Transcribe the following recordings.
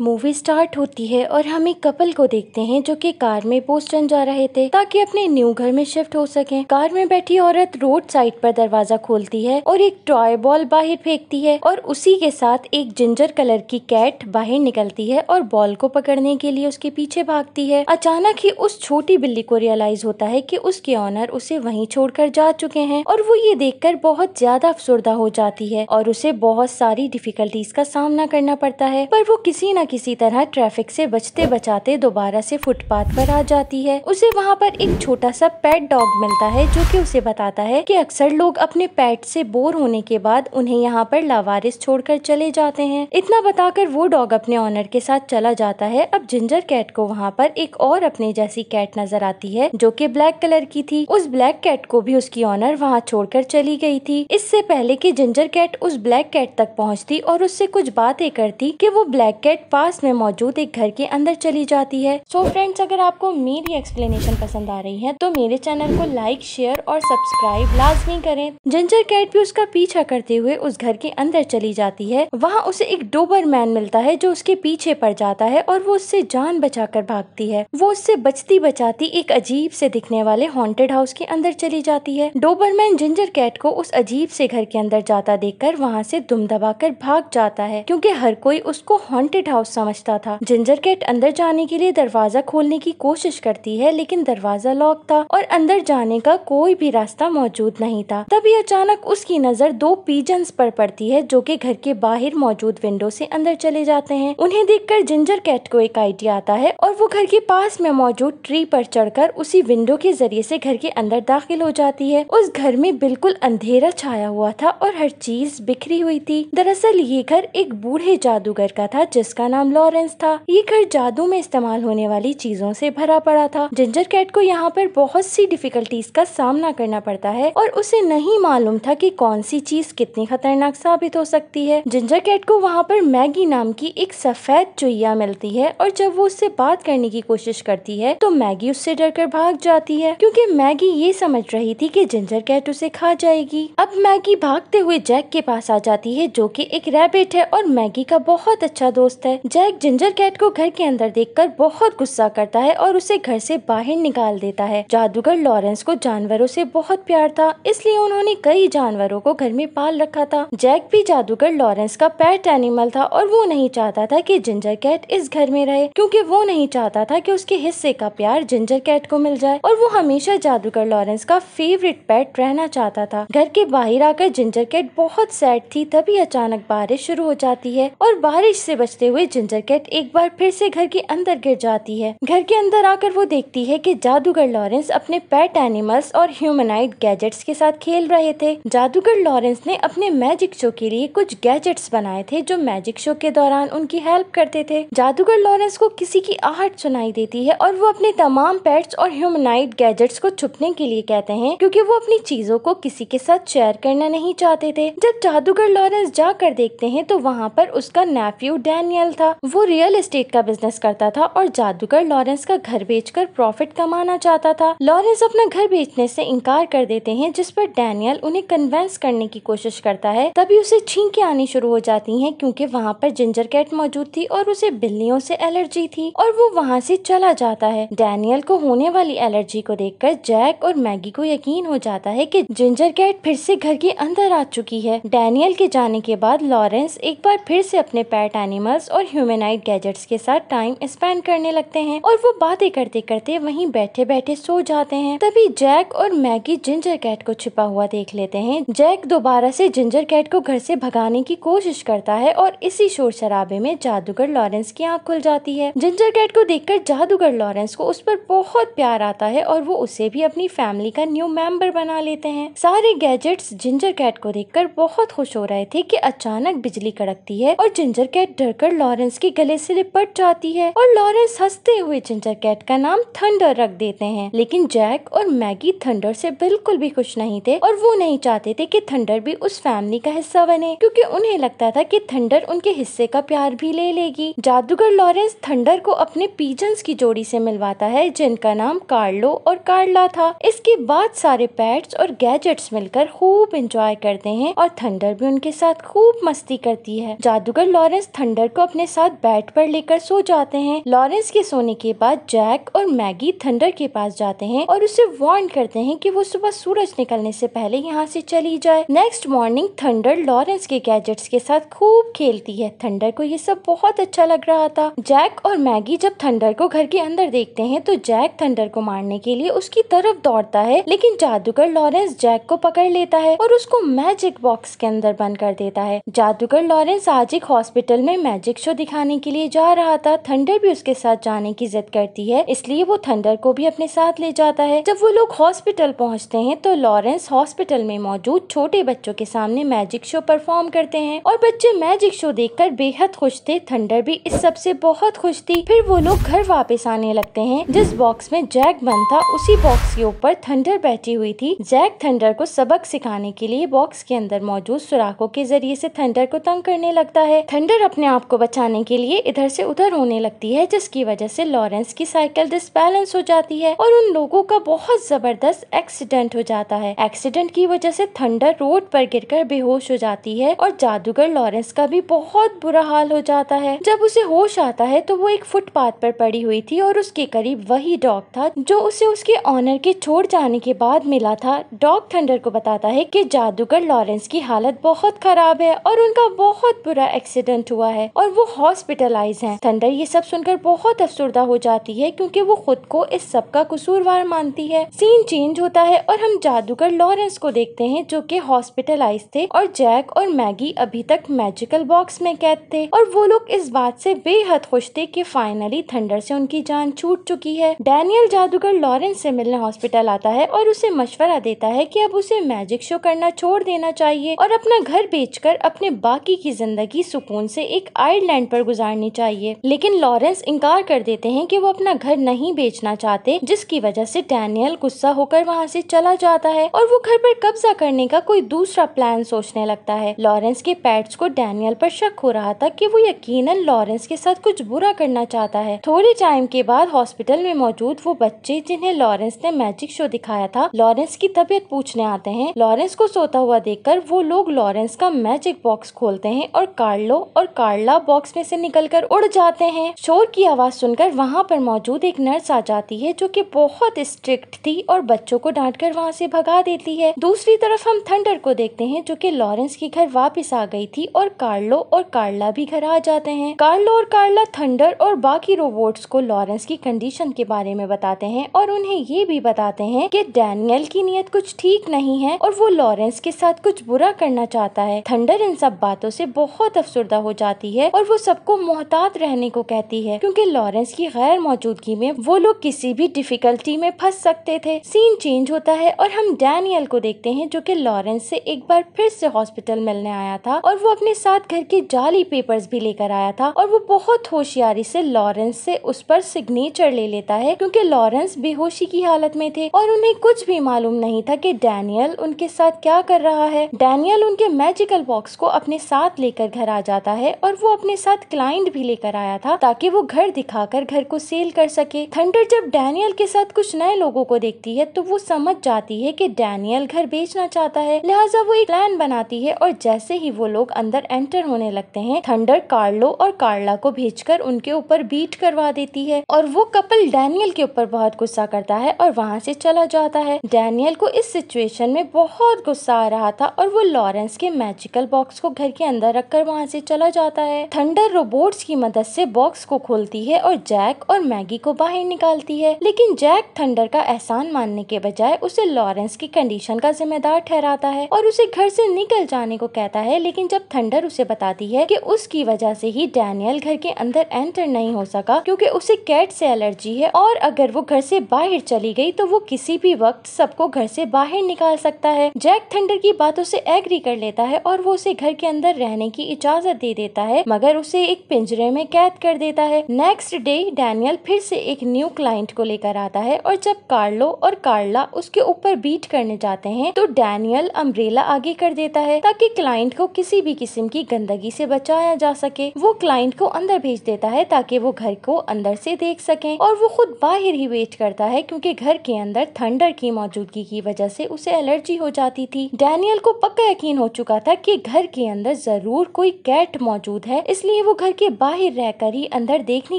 Movie start होती है और हम एक कपल को देखते हैं जो कि कार में बोस्टन जा रहे थे, ताकि अपने न्यू घर में शिफ्ट हो सके। कार में बैठी औरत रोड साइड पर दरवाज़ा खोलती है और एक टॉय बॉल बाहर फेंकती है और उसी के साथ एक जिंजर कलर की कैट बाहर निकलती है और बॉल को पकड़ने के लिए उसके पीछे भागती है। अचानक ही उस छोटी बिल्ली को रियलाइज़ होता है की उसके ऑनर उसे वहीं छोड़कर जा चुके हैं और वो ये देखकर बहुत ज़्यादा अफसुर्दा हो जाती है और उसे बहुत सारी डिफिकल्टीज का सामना करना पड़ता है, पर वो किसी न किसी तरह ट्रैफ़िक से बचते बचाते दोबारा से फुटपाथ पर आ जाती है। उसे वहाँ पर एक छोटा सा पेट डॉग मिलता है, जो कि उसे बताता है कि अक्सर लोग अपने पेट से बोर होने के बाद उन्हें यहाँ पर लावारिस छोड़कर चले जाते हैं। इतना बताकर वो डॉग अपने ऑनर के साथ चला जाता है। अब जिंजर कैट को वहाँ पर एक और अपने जैसी कैट नज़र आती है, जो कि ब्लैक कलर की थी। उस ब्लैक कैट को भी उसकी ऑनर वहाँ छोड़कर चली गई थी। इससे पहले कि जिंजर कैट उस ब्लैक कैट तक पहुँचती और उससे कुछ बातें करती कि वो ब्लैक कैट पास में मौजूद एक घर के अंदर चली जाती है। सो so फ्रेंड्स अगर आपको मेरी एक्सप्लेनेशन पसंद आ रही है तो मेरे चैनल को लाइक शेयर और सब्सक्राइब लाजमी करें। जिंजर कैट भी उसका पीछा करते हुए उस घर के अंदर चली जाती है। वहाँ उसे एक डोबर मैन मिलता है जो उसके पीछे पड़ जाता है और वो उससे जान बचाकर भागती है। वो उससे बचती बचाती एक अजीब से दिखने वाले हॉन्टेड हाउस के अंदर चली जाती है। डोबरमैन जिंजर कैट को उस अजीब से घर के अंदर जाता देखकर वहाँ से दुम दबाकर भाग जाता है, क्योंकि हर कोई उसको हॉन्टेड हाउस समझता था। जिंजर कैट अंदर जाने के लिए दरवाज़ा खोलने की कोशिश करती है, लेकिन दरवाज़ा लॉक था और अंदर जाने का कोई भी रास्ता मौजूद नहीं था। तभी अचानक उसकी नज़र दो पीजन्स पर पड़ती है, जो कि घर के बाहर मौजूद विंडो से अंदर चले जाते हैं। उन्हें देखकर जिंजर कैट को एक आइडिया आता है और वो घर के पास में मौजूद ट्री पर चढ़कर उसी विंडो के ज़रिए से घर के अंदर दाखिल हो जाती है। उस घर में बिल्कुल अंधेरा छाया हुआ था और हर चीज़ बिखरी हुई थी। दरअसल ये घर एक बूढ़े जादूगर का था, जिसका नाम लॉरेंस था। ये घर जादू में इस्तेमाल होने वाली चीज़ों से भरा पड़ा था। जिंजर कैट को यहाँ पर बहुत सी डिफिकल्टीज का सामना करना पड़ता है और उसे नहीं मालूम था कि कौन सी चीज़ कितनी खतरनाक साबित हो सकती है। जिंजर कैट को वहाँ पर मैगी नाम की एक सफ़ेद चुईया मिलती है और जब वो उससे बात करने की कोशिश करती है तो मैगी उससे डरकर भाग जाती है। क्योंकि मैगी ये समझ रही थी कि जिंजर कैट उसे खा जाएगी। अब मैगी भागते हुए जैक के पास आ जाती है, जो कि एक रैबिट है और मैगी का बहुत अच्छा दोस्त है। जैक जिंजर कैट को घर के अंदर देखकर बहुत गुस्सा करता है और उसे घर से बाहर निकाल देता है। जादूगर लॉरेंस को जानवरों से बहुत प्यार था, इसलिए उन्होंने कई जानवरों को घर में पाल रखा था। जैक भी जादूगर लॉरेंस का पेट एनिमल था और वो नहीं चाहता था कि जिंजर कैट इस घर में रहे, क्योंकि वो नहीं चाहता था कि उसके हिस्से का प्यार जिंजर कैट को मिल जाए। और वो हमेशा जादूगर लॉरेंस का फेवरेट पेट रहना चाहता था। घर के बाहर आकर जिंजर कैट बहुत सैड थी, तभी अचानक बारिश शुरू हो जाती है और बारिश से बचते हुए जिंजर कैट एक बार फिर से घर के अंदर गिर जाती है। घर के अंदर आकर वो देखती है कि जादूगर लॉरेंस अपने पेट एनिमल्स और ह्यूमनाइड गैजेट्स के साथ खेल रहे थे। जादूगर लॉरेंस ने अपने मैजिक शो के लिए कुछ गैजेट्स बनाए थे जो मैजिक शो के दौरान उनकी हेल्प करते थे। जादूगर लॉरेंस को किसी की आहट सुनाई देती है और वो अपने तमाम पेट्स और ह्यूमनाइड गैजेट्स को छुपने के लिए कहते हैं, क्योंकि वो अपनी चीज़ों को किसी के साथ शेयर करना नहीं चाहते थे। जब जादूगर लॉरेंस जाकर देखते हैं तो वहाँ पर उसका नेफ्यू डैनियल था। वो रियल एस्टेट का बिज़नेस करता था और जादूगर लॉरेंस का घर बेचकर प्रॉफिट कमाना चाहता था। लॉरेंस अपना घर बेचने से इनकार कर देते हैं, जिस पर डैनियल उन्हें कन्वेंस करने की कोशिश करता है। तभी उसे छींके आनी शुरू हो जाती हैं, क्योंकि वहाँ पर जिंजर कैट मौजूद थी और उसे बिल्लियों से एलर्जी थी और वो वहाँ से चला जाता है। डैनियल को होने वाली एलर्जी को देखकर जैक और मैगी को यकीन हो जाता है कि जिंजर कैट फिर से घर के अंदर आ चुकी है। डैनियल के जाने के बाद लॉरेंस एक बार फिर से अपने पेट एनिमल्स और ह्यूमनाइड गैजेट्स के साथ टाइम स्पेंड करने लगते हैं और वो बातें करते करते वहीं बैठे बैठे सो जाते हैं। तभी जैक और मैगी जिंजर कैट को छिपा हुआ देख लेते हैं। जैक दोबारा से जिंजर कैट को घर से भगाने की कोशिश करता है और इसी शोर शराबे में जादूगर लॉरेंस की आँख खुल जाती है। जिंजर कैट को देखकर जादूगर लॉरेंस को उस पर बहुत प्यार आता है और वो उसे भी अपनी फैमिली का न्यू मेंबर बना लेते हैं। सारे गैजेट्स जिंजर कैट को देखकर बहुत खुश हो रहे थे कि अचानक बिजली कड़कती है और जिंजर कैट डरकर लॉरेंस के गले से लिपट जाती है और लॉरेंस हँसते हुए जिंजर कैट का नाम थंडर रख देते हैं। लेकिन जैक और मैगी थंडर से बिल्कुल भी खुश नहीं थे और वो नहीं चाहते थे कि थंडर भी उस फैमिली का हिस्सा बने, क्योंकि उन्हें लगता था कि थंडर उनके हिस्से का प्यार भी ले लेगी। जादूगर लॉरेंस थंडर को अपने पीजन्स की जोड़ी से मिलवाता है, जिनका नाम कार्लो और कार्ला था। इसके बाद सारे पैट्स और गैजेट्स मिलकर खूब इंजॉय करते हैं और थंडर भी उनके साथ खूब मस्ती करती है। जादूगर लॉरेंस थंडर को अपने अपने साथ बेड पर लेकर सो जाते हैं। लॉरेंस के सोने के बाद जैक और मैगी थंडर के पास जाते हैं और उसे वार्न करते हैं कि वो सुबह सूरज निकलने से पहले यहाँ से चली जाए। नेक्स्ट मॉर्निंग थंडर लॉरेंस के गैजेट्स के साथ खूब खेलती है। थंडर को ये सब बहुत अच्छा लग रहा था। जैक और मैगी जब थंडर को घर के अंदर देखते हैं तो जैक थंडर को मारने के लिए उसकी तरफ़ दौड़ता है, लेकिन जादूगर लॉरेंस जैक को पकड़ लेता है और उसको मैजिक बॉक्स के अंदर बंद कर देता है। जादूगर लॉरेंस आज एक हॉस्पिटल में मैजिक शो दिखाने के लिए जा रहा था। थंडर भी उसके साथ जाने की जिद करती है, इसलिए वो थंडर को भी अपने साथ ले जाता है। जब वो लोग हॉस्पिटल पहुँचते हैं तो लॉरेंस हॉस्पिटल में मौजूद छोटे बच्चों के सामने मैजिक शो परफॉर्म करते हैं और बच्चे मैजिक शो देखकर बेहद खुश थे। थंडर भी इस सबसे बहुत खुश थी। फिर वो लोग घर वापस आने लगते हैं। जिस बॉक्स में जैक बंद था, उसी बॉक्स के ऊपर थंडर बैठी हुई थी। जैक थंडर को सबक सिखाने के लिए बॉक्स के अंदर मौजूद सुराखों के ज़रिए से थंडर को तंग करने लगता है। थंडर अपने आप को बचाने के लिए इधर से उधर होने लगती है, जिसकी वजह से लॉरेंस की साइकिल डिसबैलेंस हो जाती है और उन लोगों का बहुत ज़बरदस्त एक्सीडेंट हो जाता है। एक्सीडेंट की वजह से थंडर रोड पर गिरकर बेहोश हो जाती है और जादूगर लॉरेंस का भी बहुत बुरा हाल हो जाता है। जब उसे होश आता है तो वो एक फुटपाथ पर पड़ी हुई थी और उसके करीब वही डॉग था, जो उसे उसके ऑनर के छोड़ जाने के बाद मिला था। डॉग थंडर को बताता है कि जादूगर लॉरेंस की हालत बहुत खराब है और उनका बहुत बुरा एक्सीडेंट हुआ है और वो हॉस्पिटलाइज हैं। थंडर ये सब सुनकर बहुत अफसरदा हो जाती है क्योंकि वो खुद को इस सब का कसूरवार मानती है। सीन चेंज होता है और हम जादूगर लॉरेंस को देखते हैं जो कि हॉस्पिटलाइज थे और जैक और मैगी अभी तक मैजिकल बॉक्स में कैद थे। और वो लोग इस बात से बेहद खुश थे कि फाइनली थंडर से उनकी जान छूट चुकी है। डैनियल जादूगर लॉरेंस से मिलने हॉस्पिटल आता है और उसे मशवरा देता है कि अब उसे मैजिक शो करना छोड़ देना चाहिए और अपना घर बेचकर अपने बाकी की ज़िंदगी सुकून से एक आयरलैंड पर गुजारनी चाहिए। लेकिन लॉरेंस इनकार कर देते हैं कि वो अपना घर नहीं बेचना चाहते, जिसकी वजह से डैनियल गुस्सा होकर वहाँ से चला जाता है और वो घर पर कब्जा करने का कोई दूसरा प्लान सोचने लगता है। लॉरेंस के पैट्स को डैनियल पर शक हो रहा था कि वो यकीनन लॉरेंस के साथ कुछ बुरा करना चाहता है। थोड़े टाइम के बाद हॉस्पिटल में मौजूद वो बच्चे जिन्हें लॉरेंस ने मैजिक शो दिखाया था, लॉरेंस की तबीयत पूछने आते हैं। लॉरेंस को सोता हुआ देखकर वो लोग लॉरेंस का मैजिक बॉक्स खोलते हैं और कार्लो और कार्ला बॉक्स में से निकलकर उड़ जाते हैं। शोर की आवाज़ सुनकर वहाँ पर मौजूद एक नर्स आ जाती है, जो कि बहुत स्ट्रिक्ट थी और बच्चों को डांट कर वहाँ से भगा देती है। दूसरी तरफ़ हम थंडर को देखते हैं, जो कि लॉरेंस के घर वापस आ गई थी और कार्लो और कार्ला भी घर आ जाते हैं। कार्लो और कार्ला थंडर और बाकी रोबोट्स को लॉरेंस की कंडीशन के बारे में बताते हैं और उन्हें ये भी बताते हैं कि डैनियल की नीयत कुछ ठीक नहीं है और वो लॉरेंस के साथ कुछ बुरा करना चाहता है। थंडर इन सब बातों से बहुत अफसुर्दा हो जाती है और वो सबको मोहतात रहने को कहती है, क्योंकि लॉरेंस की गैर मौजूदगी में वो लोग किसी भी डिफिकल्टी में फंस सकते थे। सीन चेंज होता है और हम डैनियल को देखते हैं, जो कि लॉरेंस से एक बार फिर से हॉस्पिटल मिलने आया था और वो अपने साथ घर के जाली पेपर्स भी लेकर आया था और वो बहुत होशियारी से लॉरेंस से उस पर सिग्नेचर ले लेता है, क्योंकि लॉरेंस बेहोशी की हालत में थे और उन्हें कुछ भी मालूम नहीं था कि डैनियल उनके साथ क्या कर रहा है। डैनियल उनके मैजिकल बॉक्स को अपने साथ लेकर घर आ जाता है और वो अपने साथ क्लाइंट भी लेकर आया था ताकि वो घर दिखाकर घर को सेल कर सके। थंडर जब डैनियल के साथ कुछ नए लोगों को देखती है तो वो समझ जाती है कि डैनियल घर बेचना चाहता है। लिहाजा वो एक प्लान बनाती है और जैसे ही वो लोग अंदर एंटर होने लगते हैं थंडर कार्लो और कार्ला को भेजकर उनके ऊपर बीट करवा देती है और वो कपल डैनियल के ऊपर बहुत गुस्सा करता है और वहाँ से चला जाता है। डैनियल को इस सिचुएशन में बहुत गुस्सा आ रहा था और वो लॉरेंस के मैजिकल बॉक्स को घर के अंदर रखकर वहाँ से चला जाता है। थंडर रोबोट्स की मदद से बॉक्स को खोलती है और जैक और मैगी को बाहर निकालती है। लेकिन जैक थंडर का एहसान मानने के बजाय उसे लॉरेंस की कंडीशन का जिम्मेदार ठहराता है और उसे घर से निकल जाने को कहता है। लेकिन जब थंडर उसे बताती है कि उसकी वजह से ही डैनियल घर के अंदर एंटर नहीं हो सका, क्योंकि उसे कैट से एलर्जी है और अगर वो घर से बाहर चली गई तो वो किसी भी वक्त सबको घर से बाहर निकाल सकता है। जैक थंडर की बातों से एग्री कर लेता है और वो उसे घर के अंदर रहने की इजाज़त दे देता है, मगर उसे एक पिंजरे में कैद कर देता है। नेक्स्ट डे डैनियल फिर से एक न्यू क्लाइंट को लेकर आता है और जब कार्लो और कार्ला उसके ऊपर बीट करने जाते हैं तो डैनियल अम्ब्रेला आगे कर देता है ताकि क्लाइंट को किसी भी किस्म की गंदगी से बचाया जा सके। वो क्लाइंट को अंदर भेज देता है ताकि वो घर को अंदर से देख सके और वो खुद बाहर ही वेट करता है क्योंकि घर के अंदर थंडर की मौजूदगी की वजह से उसे एलर्जी हो जाती थी। डैनियल को पक्का यकीन हो चुका था कि घर के अंदर ज़रूर कोई कैट मौजूद है, इसलिए वहीं वो घर के बाहर रहकर ही अंदर देखने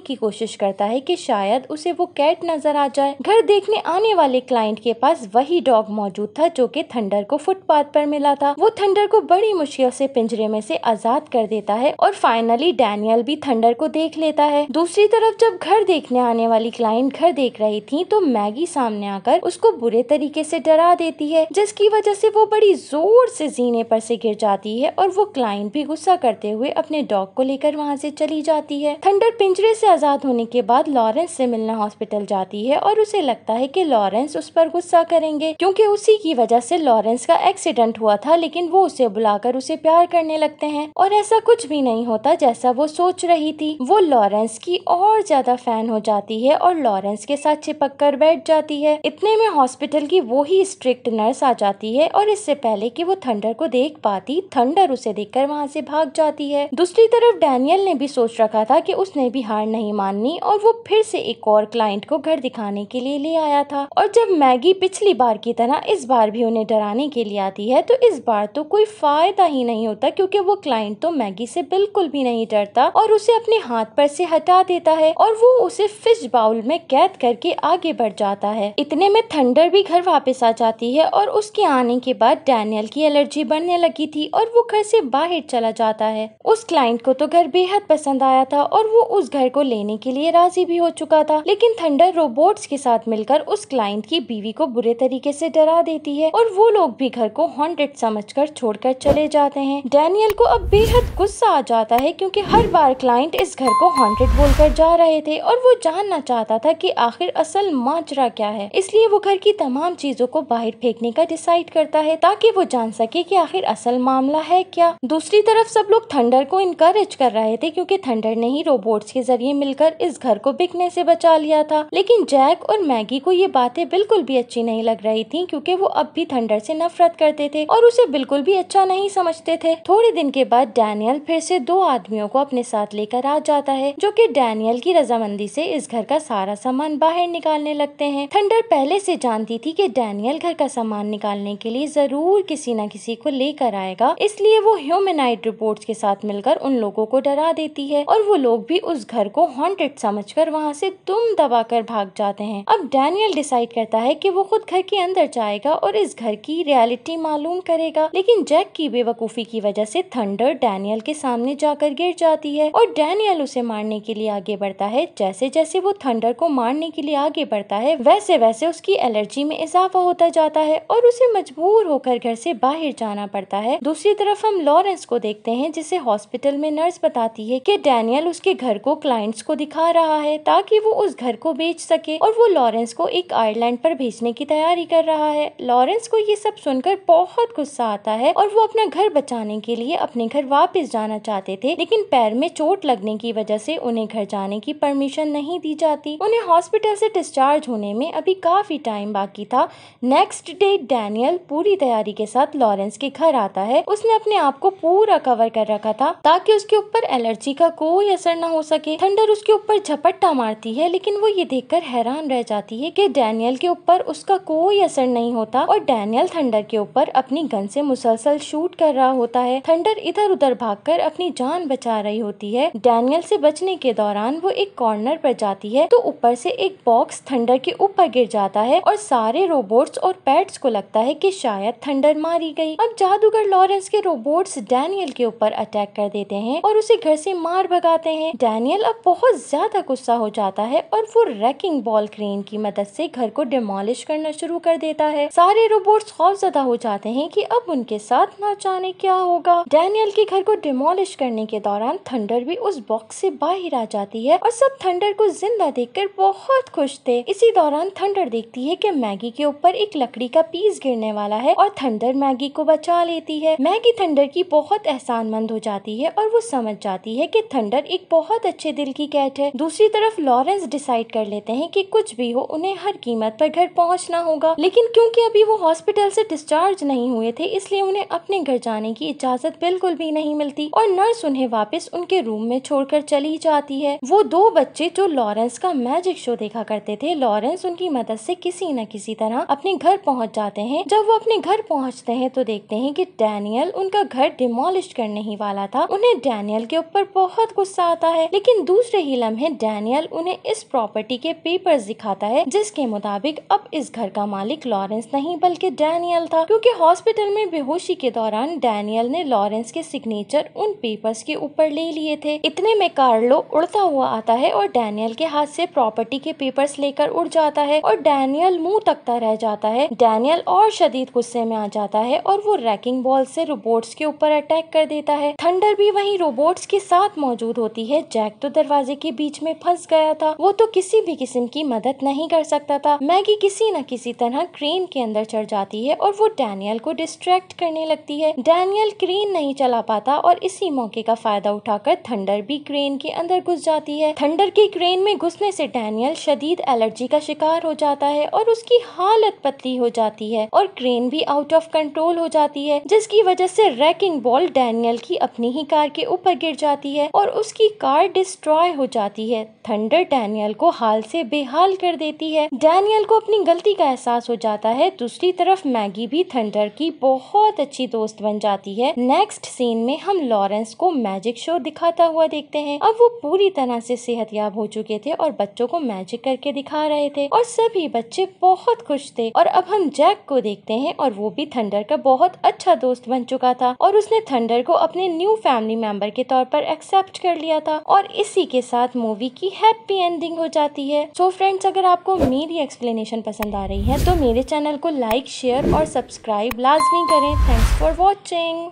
की कोशिश करता है कि शायद उसे वो कैट नज़र आ जाए। घर देखने आने वाले क्लाइंट के पास वही डॉग मौजूद था जो कि थंडर को फुटपाथ पर मिला था। वो थंडर को बड़ी मुश्किल से पिंजरे में से आज़ाद कर देता है और फाइनली डैनियल भी थंडर को देख लेता है। दूसरी तरफ़ जब घर देखने आने वाली क्लाइंट घर देख रही थी तो मैगी सामने आकर उसको बुरे तरीके से डरा देती है, जिसकी वजह से वो बड़ी ज़ोर से जीने पर से गिर जाती है और वो क्लाइंट भी गुस्सा करते हुए अपने डॉग को लेकर वहाँ से चली जाती है। थंडर पिंजरे से आज़ाद होने के बाद लॉरेंस से मिलने हॉस्पिटल जाती है और उसे लगता है कि लॉरेंस उस पर गुस्सा करेंगे, क्योंकि उसी की वजह से लॉरेंस का एक्सीडेंट हुआ था, लेकिन वो उसे बुलाकर उसे प्यार करने लगते हैं। और ऐसा कुछ भी नहीं होता जैसा वो सोच रही थी। वो लॉरेंस की और ज़्यादा फ़ैन हो जाती है और लॉरेंस के साथ चिपक कर बैठ जाती है। इतने में हॉस्पिटल की वो ही स्ट्रिक्ट नर्स आ जाती है और इससे पहले कि वो थंडर को देख पाती, थंडर उसे देखकर वहाँ से भाग जाती है। दूसरी तरफ़ डैनियल ने भी सोच रखा था कि उसने भी हार नहीं माननी और वो फिर से एक और क्लाइंट को घर दिखाने के लिए ले आया था। और जब मैगी पिछली बार की तरह इस बार भी उन्हें डराने के लिए आती है तो इस बार तो कोई फ़ायदा ही नहीं होता क्योंकि वो क्लाइंट तो मैगी से बिल्कुल भी नहीं डरता और उसे अपने हाथ पर से हटा देता है और वो उसे फ़िश बाउल में कैद करके आगे बढ़ जाता है। इतने में थंडर भी घर वापस आ जाती है और उसके आने के बाद डैनियल की एलर्जी बढ़ने लगी थी और वो घर से बाहर चला जाता है। उस क्लाइंट को तो घर बेहद पसंद आया था और वो उस घर को लेने के लिए राज़ी भी हो चुका था। लेकिन थंडर रोबोट्स के साथ मिलकर उस क्लाइंट की बीवी को बुरे तरीके से डरा देती है और वो लोग भी घर को हॉन्टेड समझकर छोड़कर चले जाते हैं। डैनियल को अब बेहद गुस्सा आ जाता है क्योंकि हर बार क्लाइंट इस घर को हॉन्टेड बोलकर जा रहे थे और वो जानना चाहता था कि आखिर असल माजरा क्या है। इसलिए वो घर की तमाम चीज़ों को बाहर फेंकने का डिसाइड करता है ताकि वो जान सके कि आखिर असल मामला है क्या। दूसरी तरफ़ सब लोग थंडर को इनकरेज कर रहे थे क्योंकि थंडर ने ही रोबोट्स के ज़रिए मिलकर इस घर को बिकने से बचा लिया था। लेकिन जैक और मैगी को ये बातें बिल्कुल भी अच्छी नहीं लग रही थी क्योंकि वो अब भी थंडर से नफरत करते थे और उसे बिल्कुल भी अच्छा नहीं समझते थे। थोड़े दिन के बाद डैनियल फिर से दो आदमियों को अपने साथ लेकर आ जाता है, जो कि डैनियल की रजामंदी से इस घर का सारा सामान बाहर निकालने लगते हैं। थंडर पहले से जानती थी कि डैनियल घर का सामान निकालने के लिए ज़रूर किसी न किसी को लेकर आएगा, इसलिए वो ह्यूमेनाइड रिपोर्ट्स के साथ मिलकर उन लोगों को डरा देती है और वो लोग भी उस घर को हॉन्टेड समझकर वहाँ से दुम दबाकर भाग जाते हैं। अब डैनियल डिसाइड करता है कि वो खुद घर के अंदर जाएगा और इस घर की रियलिटी मालूम करेगा। लेकिन जैक की बेवकूफ़ी की वजह से थंडर डैनियल के सामने जाकर गिर जाती है और डैनियल उसे मारने के लिए आगे बढ़ता है। जैसे जैसे वो थंडर को मारने के लिए आगे बढ़ता है वैसे वैसे उसकी एलर्जी में इजाफा होता जाता है और उसे मजबूर होकर घर से बाहर जाना पड़ता है। दूसरी तरफ़ हम लॉरेंस को देखते हैं, जिसे हॉस्पिटल में नर्स बताती है कि डैनियल उसके घर को क्लाइंट्स को दिखा रहा है ताकि वो उस घर को बेच सके और वो लॉरेंस को एक आयरलैंड पर भेजने की तैयारी कर रहा है। लॉरेंस को ये सब सुनकर बहुत गुस्सा आता है और वो अपना घर बचाने के लिए अपने घर वापस जाना चाहते थे, लेकिन पैर में चोट लगने की वजह से उन्हें घर जाने की परमिशन नहीं दी जाती। उन्हें हॉस्पिटल से डिस्चार्ज होने में अभी काफ़ी टाइम बाकी था। नेक्स्ट डे डैनियल पूरी तैयारी के साथ लॉरेंस के घर आता है। उसने अपने आप को पूरा कवर कर रखा था ताकि उसके ऊपर एलर्जी का कोई असर न हो सके। थंडर उसके ऊपर झपट्टा मारती है, लेकिन वो ये देखकर हैरान रह जाती है कि डैनियल के ऊपर उसका कोई असर नहीं होता और डैनियल थंडर के ऊपर अपनी गन से मुसलसल शूट कर रहा होता है। थंडर इधर उधर भागकर अपनी जान बचा रही होती है। डैनियल से बचने के दौरान वो एक कॉर्नर पर जाती है तो ऊपर से एक बॉक्स थंडर के ऊपर गिर जाता है और सारे रोबोट्स और पेट्स को लगता है कि शायद थंडर मारी गई। अब जादूगर लॉरेंस के रोबोट्स डैनियल के ऊपर अटैक कर देते हैं और उसे घर से मार भगाते हैं। डैनियल अब बहुत ज़्यादा गुस्सा हो जाता है और वो रैकिंग बॉल क्रेन की मदद से घर को डिमोलिश करना शुरू कर देता है। सारे रोबोट्स खौफजदा हो जाते हैं कि अब उनके साथ ना जाने क्या होगा। डैनियल के घर को डिमोलिश करने के दौरान थंडर भी उस बॉक्स से बाहर आ जाती है और सब थंडर को ज़िंदा देखकर बहुत खुश थे। इसी दौरान थंडर देखती है कि मैगी के ऊपर एक लकड़ी का पीस गिरने वाला है और थंडर मैगी को बचा लेती है। मैगी थंडर की बहुत एहसानमंद हो जाती है और वो समझ जाती है कि थंडर एक बहुत अच्छे दिल की कैट है। दूसरी तरफ़ लॉरेंस डिसाइड कर लेते हैं कि कुछ भी हो, उन्हें हर कीमत पर घर पहुँचना होगा। लेकिन क्योंकि अभी वो हॉस्पिटल से डिस्चार्ज नहीं हुए थे, इसलिए उन्हें अपने घर जाने की इजाज़त बिल्कुल भी नहीं मिलती और नर्स उन्हें वापस उनके रूम में छोड़कर चली जाती है। वो दो बच्चे जो लॉरेंस का मैजिक शो देखा करते थे, लॉरेंस उनकी मदद से किसी न किसी तरह अपने घर पहुँच जाते हैं। जब वो अपने घर पहुँचते हैं तो देखते हैं कि डैनियल उनका घर डिमोलिश करने ही वाला था। उन्हें डैनियल के ऊपर बहुत गुस्सा आता है, लेकिन दूसरे ही लम्हे डैनियल उन्हें इस प्रॉपर्टी के पेपर्स दिखाता है, जिसके मुताबिक अब इस घर का मालिक लॉरेंस नहीं, बल्कि डैनियल था। क्योंकि हॉस्पिटल में बेहोशी के दौरान डैनियल ने लॉरेंस के सिग्नेचर उन पेपर्स के ऊपर ले लिए थे। इतने में कार्लो उड़ता हुआ आता है और डैनियल के हाथ से प्रॉपर्टी के पेपर्स लेकर उड़ जाता है और डैनियल मुँह तकता रह जाता है। डैनियल और शदीद गुस्से में आ जाता है और वो रैकिंग बॉल से रोबोट्स के ऊपर अटैक कर देता है। थंडर भी वहीं रोबोट्स के साथ मौजूद होती है। जैक तो दरवाजे के बीच में फंस गया था। वो तो किसी भी किस्म की मदद नहीं कर सकता था। मैगी किसी न किसी तरह क्रेन के अंदर चढ़ जाती है और वो डैनियल को डिस्ट्रैक्ट करने लगती है। डैनियल क्रेन नहीं चला पाता और इसी मौके का फ़ायदा उठाकर थंडर भी क्रेन के अंदर घुस जाती है। थंडर की क्रेन में घुसने से डैनियल शदीद एलर्जी का शिकार हो जाता है और उसकी हालत पतली हो जाती है और क्रेन भी आउट ऑफ़ कंट्रोल हो जाती है, जिसकी वजह से रैकिंग बॉल डैनियल की अपनी ही कार के ऊपर गिर जाती है और उसकी कार डिस्ट्रॉय हो जाती है। थंडर डैनियल को हाल से बेहाल कर देती है। डैनियल को अपनी गलती का एहसास हो जाता है। दूसरी तरफ़ मैगी भी थंडर की बहुत अच्छी दोस्त बन जाती है। नेक्स्ट सीन में हम लॉरेंस को मैजिक शो दिखाता हुआ देखते हैं। अब वो पूरी तरह से सेहतयाब हो चुके थे और बच्चों को मैजिक करके दिखा रहे थे और सभी बच्चे बहुत खुश थे। और अब हम जैक को देखते हैं और वो भी थंडर का बहुत अच्छा दोस्त बन चुका था और उसने थंडर को अपने न्यू फैमिली मेंबर के तौर पर एक्सेप्ट कर लिया था और इसी के साथ मूवी की हैप्पी एंडिंग हो जाती है। सो so फ्रेंड्स अगर आपको मेरी एक्सप्लेनेशन पसंद आ रही है तो मेरे चैनल को लाइक शेयर और सब्सक्राइब लाजमी करें। Thanks for watching